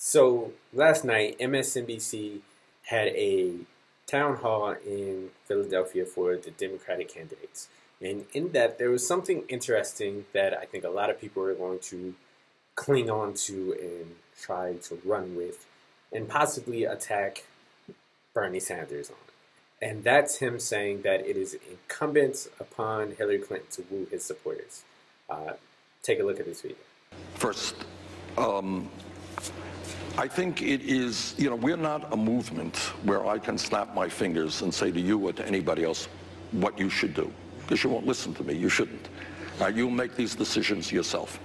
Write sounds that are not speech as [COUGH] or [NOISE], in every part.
So last night, MSNBC had a town hall in Philadelphia for the Democratic candidates. And in that, there was something interesting that I think a lot of people are going to cling on to and try to run with and possibly attack Bernie Sanders on. And that's him saying that it is incumbent upon Hillary Clinton to woo his supporters. Uh, take a look at this video. First, um, I think it is, you know, we're not a movement where I can snap my fingers and say to you or to anybody else what you should do, because you won't listen to me. You shouldn't. Uh, you'll make these decisions yourself.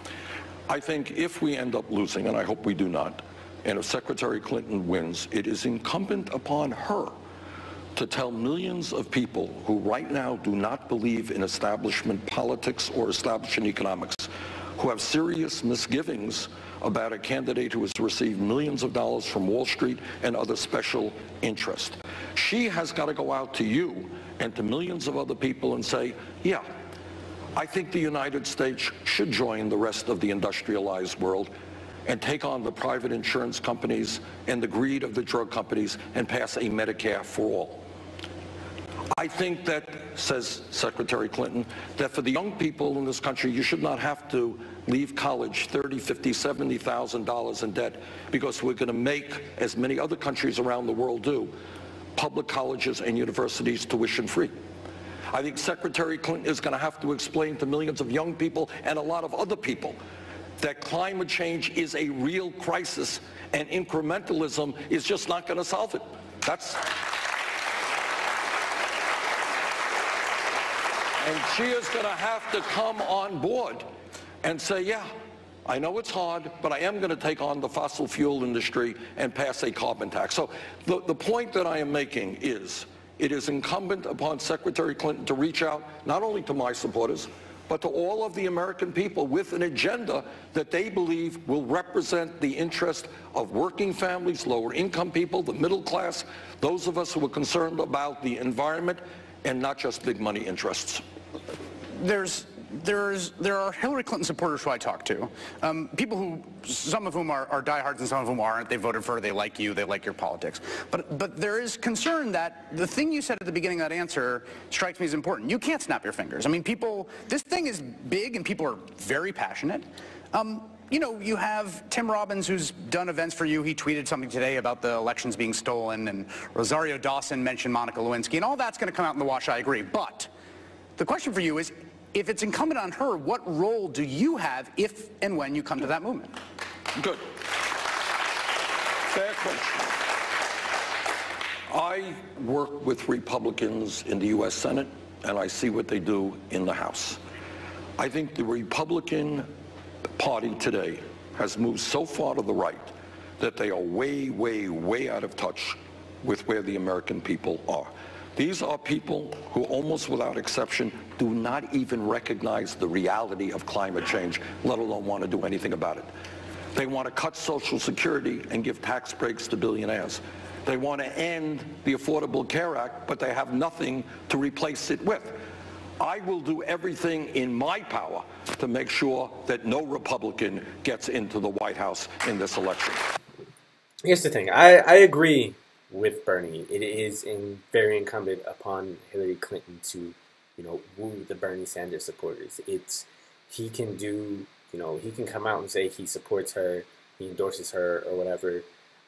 I think if we end up losing, and I hope we do not, and if Secretary Clinton wins, it is incumbent upon her to tell millions of people who right now do not believe in establishment politics or establishment economics, who have serious misgivings about a candidate who has received millions of dollars from Wall Street and other special interests. She has got to go out to you and to millions of other people and say, yeah, I think the United States should join the rest of the industrialized world and take on the private insurance companies and the greed of the drug companies and pass a Medicare for all. I think that, says Secretary Clinton, that for the young people in this country, you should not have to leave college 30, 50, 70,000 dollars in debt because we're going to make, as many other countries around the world do, public colleges and universities tuition free. I think Secretary Clinton is going to have to explain to millions of young people and a lot of other people that climate change is a real crisis and incrementalism is just not going to solve it. That's And she is going to have to come on board and say, yeah, I know it's hard, but I am going to take on the fossil fuel industry and pass a carbon tax. So the, the point that I am making is it is incumbent upon Secretary Clinton to reach out not only to my supporters, but to all of the American people with an agenda that they believe will represent the interest of working families, lower income people, the middle class, those of us who are concerned about the environment and not just big money interests. There's there's, there are Hillary Clinton supporters who I talk to, um, people who, some of whom are, are, diehards and some of whom aren't. They voted for her, they like you, they like your politics. But, but there is concern that the thing you said at the beginning of that answer strikes me as important. You can't snap your fingers. I mean, people, this thing is big and people are very passionate. Um, you know, you have Tim Robbins, who's done events for you. He tweeted something today about the elections being stolen, and Rosario Dawson mentioned Monica Lewinsky, and all that's going to come out in the wash, I agree. But the question for you is, if it's incumbent on her, what role do you have if and when you come to that movement? Good. Fair question. I work with Republicans in the U.S. Senate, and I see what they do in the House. I think the Republican Party today has moved so far to the right that they are way, way, way out of touch with where the American people are. These are people who almost without exception do not even recognize the reality of climate change, let alone want to do anything about it. They want to cut Social Security and give tax breaks to billionaires. They want to end the Affordable Care Act, but they have nothing to replace it with. I will do everything in my power to make sure that no Republican gets into the White House in this election. Here's the thing. I, I agree with Bernie. It is in very incumbent upon Hillary Clinton to, you know, woo the Bernie Sanders supporters. It's he can do, you know, he can come out and say he supports her, he endorses her or whatever.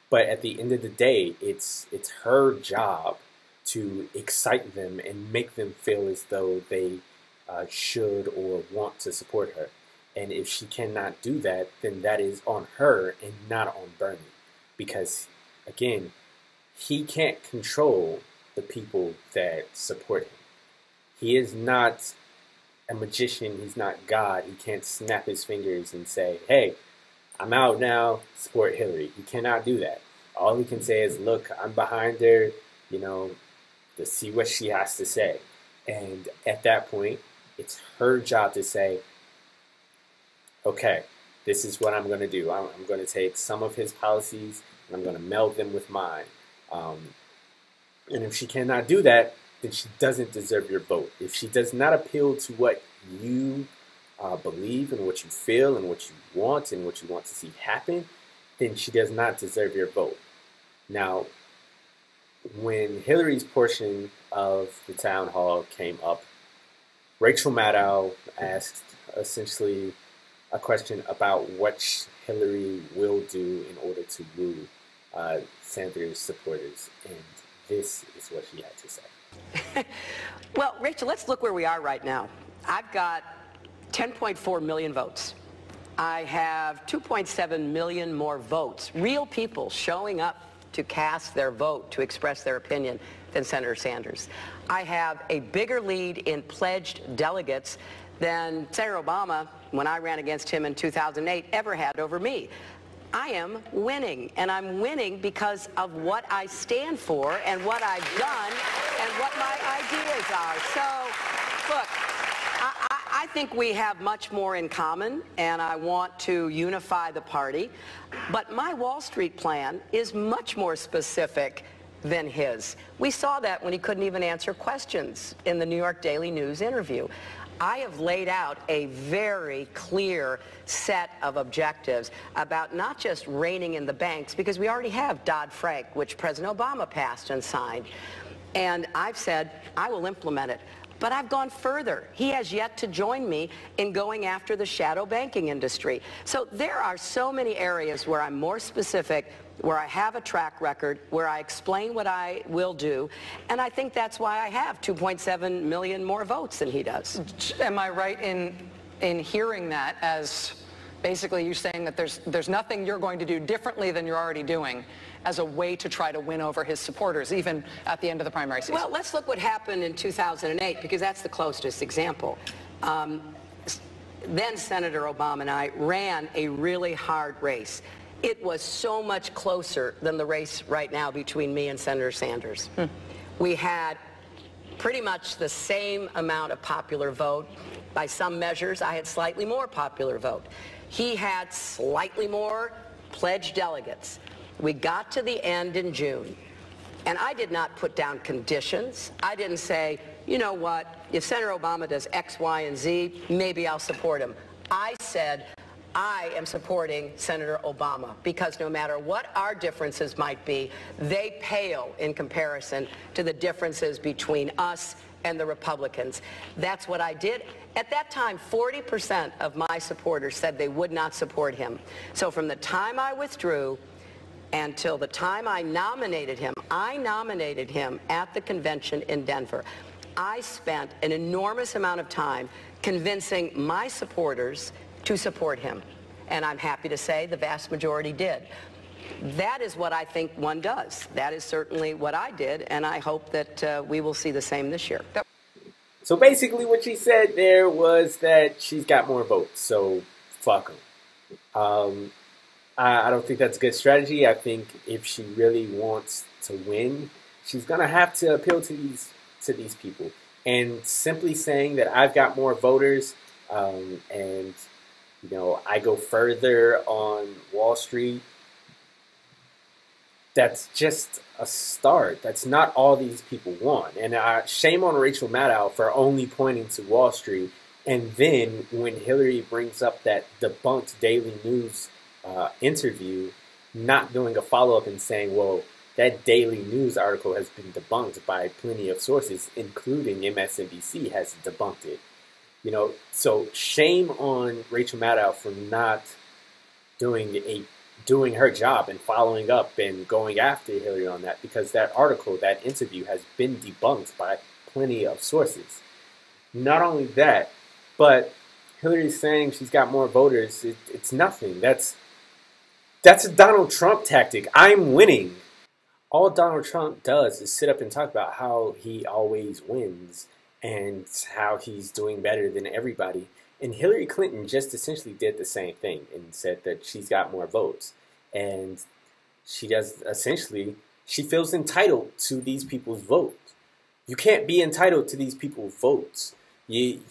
But at the end of the day, it's it's her job to excite them and make them feel as though they uh, should or want to support her. And if she cannot do that, then that is on her and not on Bernie. Because, again, he can't control the people that support him. He is not a magician. He's not God. He can't snap his fingers and say, hey, I'm out now, support Hillary. He cannot do that. All he can say is, look, I'm behind her, you know, to see what she has to say. And at that point, it's her job to say, okay, this is what I'm going to do. I'm, I'm going to take some of his policies and I'm going to meld them with mine. Um, and if she cannot do that, then she doesn't deserve your vote. If she does not appeal to what you uh, believe and what you feel and what you want and what you want to see happen, then she does not deserve your vote. Now, when Hillary's portion of the town hall came up, Rachel Maddow asked essentially a question about what Hillary will do in order to woo uh, Sanders supporters, and this is what she had to say. [LAUGHS] well, Rachel, let's look where we are right now. I've got 10.4 million votes. I have 2.7 million more votes, real people showing up to cast their vote, to express their opinion than Senator Sanders. I have a bigger lead in pledged delegates than Senator Obama, when I ran against him in 2008, ever had over me. I am winning, and I'm winning because of what I stand for and what I've done what my ideas are. So, look, I think we have much more in common, and I want to unify the party. But my Wall Street plan is much more specific than his. We saw that when he couldn't even answer questions in the New York Daily News interview. I have laid out a very clear set of objectives about not just reining in the banks, because we already have Dodd-Frank, which President Obama passed and signed. And I've said, I will implement it. But I've gone further. He has yet to join me in going after the shadow banking industry. So there are so many areas where I'm more specific, where I have a track record, where I explain what I will do, and I think that's why I have 2.7 million more votes than he does. Am I right in in hearing that as basically you saying that there's there's nothing you're going to do differently than you're already doing as a way to try to win over his supporters, even at the end of the primary season? Well, let's look what happened in 2008, because that's the closest example. Um, then Senator Obama and I ran a really hard race. It was so much closer than the race right now between me and Senator Sanders. Hmm. We had pretty much the same amount of popular vote. By some measures, I had slightly more popular vote. He had slightly more pledged delegates. We got to the end in June, and I did not put down conditions. I didn't say, you know what, if Senator Obama does X, Y, and Z, maybe I'll support him. I said, I am supporting Senator Obama because no matter what our differences might be, they pale in comparison to the differences between us and the Republicans. That's what I did. At that time, 40% of my supporters said they would not support him. So from the time I withdrew until the time I nominated him, I nominated him at the convention in Denver. I spent an enormous amount of time convincing my supporters to support him. And I'm happy to say the vast majority did. That is what I think one does. That is certainly what I did, and I hope that uh, we will see the same this year. So basically, what she said there was that she's got more votes, so fuck them. Um, I, I don't think that's a good strategy. I think if she really wants to win, she's gonna have to appeal to these to these people. And simply saying that I've got more voters um, and you know I go further on Wall Street, that's just a start. That's not all these people want. And shame on Rachel Maddow for only pointing to Wall Street. And then when Hillary brings up that debunked Daily News uh, interview, not doing a follow up and saying, well, that daily news article has been debunked by plenty of sources, including MSNBC has debunked it. You know, so shame on Rachel Maddow for not doing a doing her job and following up and going after Hillary on that because that article, that interview has been debunked by plenty of sources. Not only that, but Hillary's saying she's got more voters. It, it's nothing. That's that's a Donald Trump tactic. I'm winning. All Donald Trump does is sit up and talk about how he always wins and how he's doing better than everybody. And Hillary Clinton just essentially did the same thing and said that she's got more votes. And she does essentially, she feels entitled to these people's votes. You can't be entitled to these people's votes. You,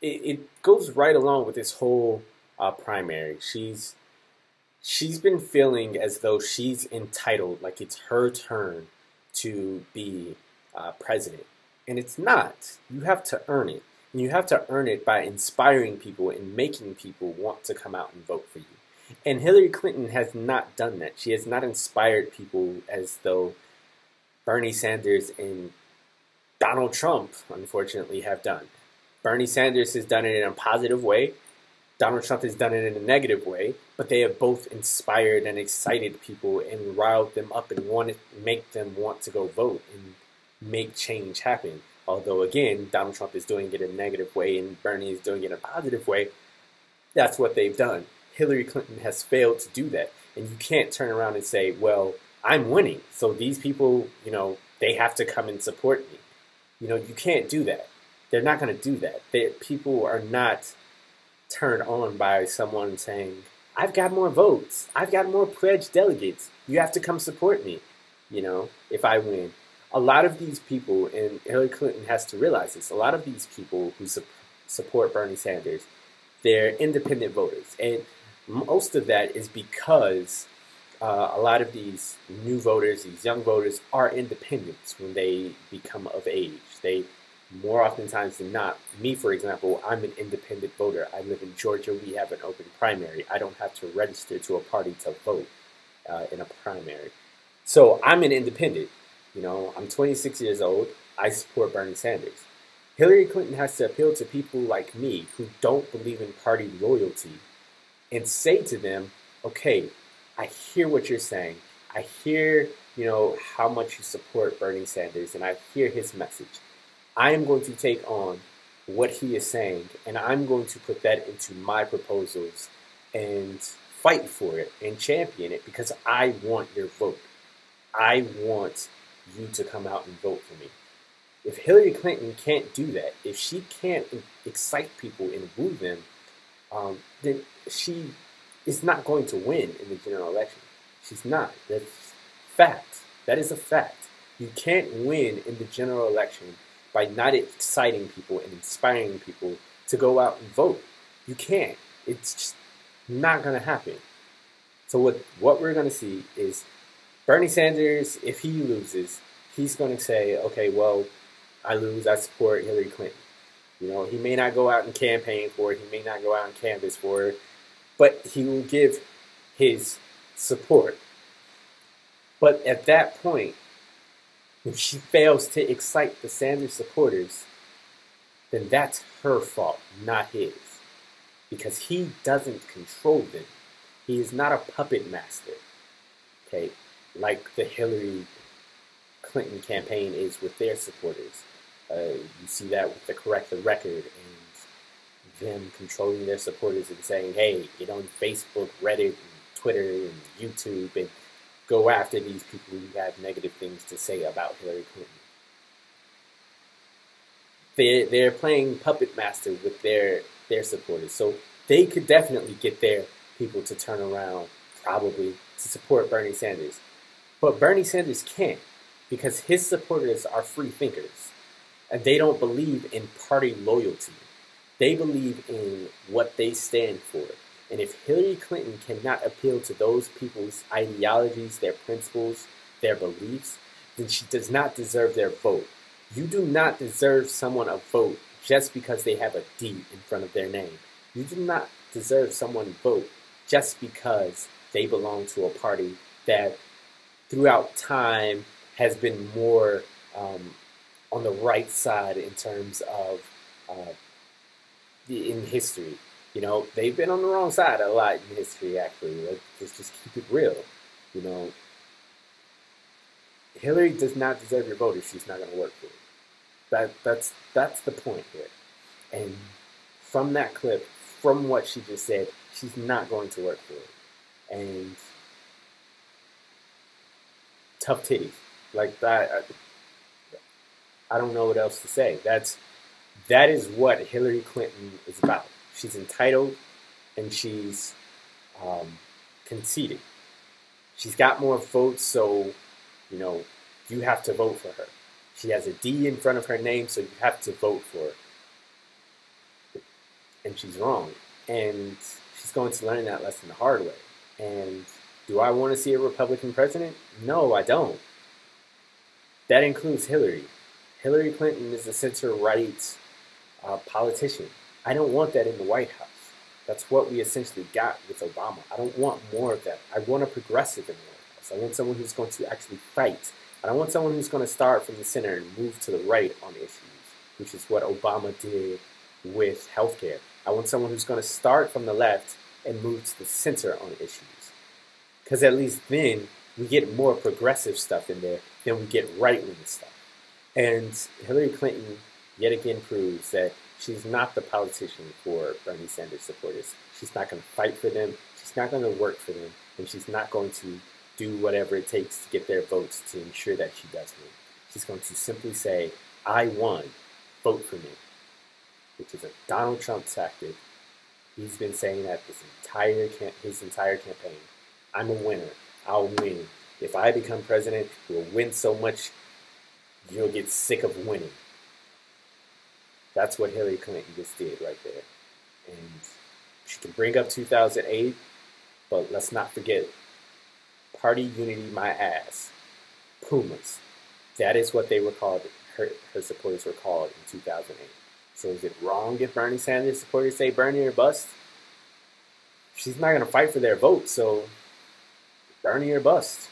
it, it goes right along with this whole uh, primary. She's she's been feeling as though she's entitled, like it's her turn to be uh, president. And it's not. You have to earn it. And you have to earn it by inspiring people and making people want to come out and vote for you. And Hillary Clinton has not done that. She has not inspired people as though Bernie Sanders and Donald Trump, unfortunately, have done. Bernie Sanders has done it in a positive way. Donald Trump has done it in a negative way, but they have both inspired and excited people and riled them up and wanted make them want to go vote and make change happen. Although again, Donald Trump is doing it in a negative way and Bernie is doing it in a positive way. That's what they've done. Hillary Clinton has failed to do that. And you can't turn around and say, well, I'm winning. So these people, you know, they have to come and support me. You know, you can't do that. They're not going to do that. They, people are not turned on by someone saying, I've got more votes. I've got more pledged delegates. You have to come support me, you know, if I win. A lot of these people, and Hillary Clinton has to realize this, a lot of these people who su- support Bernie Sanders, they're independent voters. And most of that is because uh, a lot of these new voters, these young voters, are independents when they become of age. They more oftentimes than not, me for example, I'm an independent voter. I live in Georgia. We have an open primary. I don't have to register to a party to vote uh, in a primary. So I'm an independent. You know, I'm 26 years old. I support Bernie Sanders. Hillary Clinton has to appeal to people like me who don't believe in party loyalty and say to them, okay, I hear what you're saying. I hear, you know, how much you support Bernie Sanders and I hear his message. I am going to take on what he is saying and I'm going to put that into my proposals and fight for it and champion it because I want your vote. I want you to come out and vote for me. If Hillary Clinton can't do that, if she can't excite people and woo them, um, then she is not going to win in the general election. She's not. That's fact. That is a fact. You can't win in the general election by not exciting people and inspiring people to go out and vote. You can't. It's just not going to happen. So what what we're going to see is Bernie Sanders, if he loses, he's going to say, okay, well, I lose, I support Hillary Clinton. You know, he may not go out and campaign for it, he may not go out and canvass for it, but he will give his support. But at that point, if she fails to excite the Sanders supporters, then that's her fault, not his. Because he doesn't control them. He is not a puppet master. Okay, like the Hillary Clinton campaign is with their supporters. Uh, you see that with the correct the record and them controlling their supporters and saying, hey, get on Facebook, Reddit, and Twitter, and YouTube, and go after these people who have negative things to say about Hillary Clinton. They're, they're playing puppet master with their, their supporters. So they could definitely get their people to turn around, probably, to support Bernie Sanders. But Bernie Sanders can't because his supporters are free thinkers and they don't believe in party loyalty. They believe in what they stand for. And if Hillary Clinton cannot appeal to those people's ideologies, their principles, their beliefs, then she does not deserve their vote. You do not deserve someone a vote just because they have a D in front of their name. You do not deserve someone a vote just because they belong to a party that throughout time has been more um, on the right side in terms of uh, in history. You know, they've been on the wrong side a lot in history, actually. Let's just keep it real. You know, Hillary does not deserve your vote if she's not going to work for you. That, that's, that's the point here. And from that clip, from what she just said, she's not going to work for it. And tough titties. Like that, I, I don't know what else to say. That's that is what Hillary Clinton is about. She's entitled and she's um, conceited. She's got more votes, so you know you have to vote for her. She has a D in front of her name, so you have to vote for her. And she's wrong, and she's going to learn that lesson the hard way. And do I want to see a Republican president? No, I don't. That includes Hillary. Hillary Clinton is a center right uh, politician. I don't want that in the White House. That's what we essentially got with Obama. I don't want more of that. I want a progressive in the White House. I want someone who's going to actually fight. I don't want someone who's going to start from the center and move to the right on issues, which is what Obama did with healthcare. I want someone who's going to start from the left and move to the center on issues. Because at least then we get more progressive stuff in there than we get right wing stuff. And Hillary Clinton yet again proves that she's not the politician for Bernie Sanders supporters. She's not going to fight for them. She's not going to work for them. And she's not going to do whatever it takes to get their votes to ensure that she does win. She's going to simply say, I won, vote for me, which is a Donald Trump tactic. He's been saying that this entire his entire campaign. I'm a winner. I'll win. If I become president, we'll win so much, you'll get sick of winning. That's what Hillary Clinton just did right there. And she can bring up 2008, but let's not forget Party Unity My Ass. Pumas. That is what they were called, her, her supporters were called in 2008. So is it wrong if Bernie Sanders supporters say Bernie or bust? She's not going to fight for their vote, so Bernie or bust.